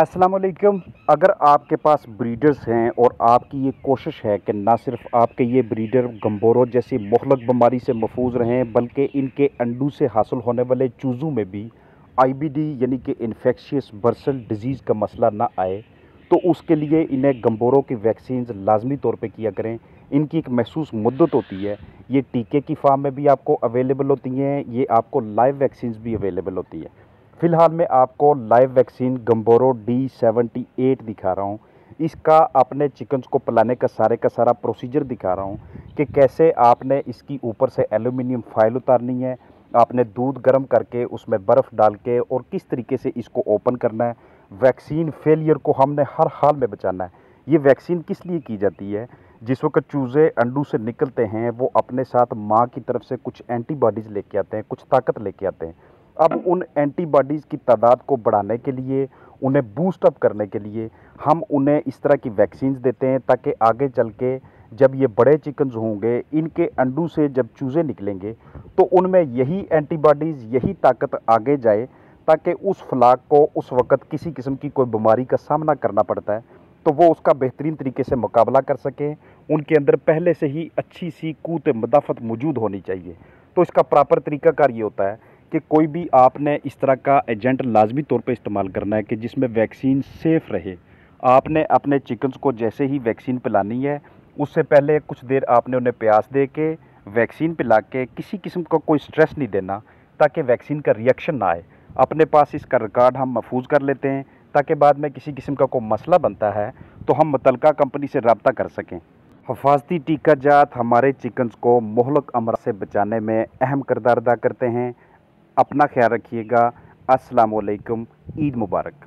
अस्सलाम वालेकुम। अगर आपके पास ब्रीडर्स हैं और आपकी ये कोशिश है कि ना सिर्फ़ आपके ये ब्रीडर गम्बोरो जैसी मोहलक बीमारी से महफूज रहें, बल्कि इनके अंडू से हासिल होने वाले चूज़ों में भी आईबीडी यानी कि इन्फेक्शियस बर्सल डिज़ीज़ का मसला ना आए तो उसके लिए इन्हें गम्बोरों की वैक्सीन लाजमी तौर पर किया करें। इनकी एक महसूस मुद्दत होती है। ये टीके की फार्म में भी आपको अवेलेबल होती हैं, ये आपको लाइव वैक्सीन भी अवेलेबल होती है। फ़िलहाल मैं आपको live vaccine Gumboro D seventy eight दिखा रहा हूँ। इसका अपने चिकन्स को पिलाने का सारे का सारा प्रोसीजर दिखा रहा हूँ कि कैसे आपने इसकी ऊपर से एलुमिनियम फ़ाइल उतारनी है, आपने दूध गर्म करके उसमें बर्फ़ डाल के और किस तरीके से इसको ओपन करना है। वैक्सीन फेलियर को हमने हर हाल में बचाना है। ये वैक्सीन किस लिए की जाती है? जिस वक्त चूज़े अंडू से निकलते हैं, वो अपने साथ माँ की तरफ़ से कुछ एंटीबॉडीज़ लेके आते हैं, कुछ ताकत लेके आते हैं। अब उन एंटीबॉडीज़ की तादाद को बढ़ाने के लिए, उन्हें बूस्टअप करने के लिए, हम उन्हें इस तरह की वैक्सीन देते हैं ताकि आगे चल के जब ये बड़े चिकन्स होंगे, इनके अंडू से जब चूज़े निकलेंगे तो उनमें यही एंटीबॉडीज़ यही ताकत आगे जाए ताकि उस फ्लाक को उस वक़्त किसी किस्म की कोई बीमारी का सामना करना पड़ता है तो वो उसका बेहतरीन तरीके से मुकाबला कर सकें। उनके अंदर पहले से ही अच्छी सी कूत मदाफ़त मौजूद होनी चाहिए। तो इसका प्रॉपर तरीकाकार ये होता है कि कोई भी आपने इस तरह का एजेंट लाजमी तौर पे इस्तेमाल करना है कि जिसमें वैक्सीन सेफ़ रहे। आपने अपने चिकन्स को जैसे ही वैक्सीन पिलानी है, उससे पहले कुछ देर आपने उन्हें प्यास दे के, वैक्सीन पिला के, किसी किस्म का को कोई स्ट्रेस नहीं देना, ताकि वैक्सीन का रिएक्शन ना आए। अपने पास इसका रिकॉर्ड हम महफूज कर लेते हैं, ताकि बाद में किसी किस्म का कोई मसला बनता है तो हम मुतलका कंपनी से रबता कर सकें। हफाजती टीका जात हमारे चिकन्स को मोहलक अमर से बचाने में अहम करदार अदा करते हैं। अपना ख्याल रखिएगा। अस्सलाम वालेकुम ईद मुबारक।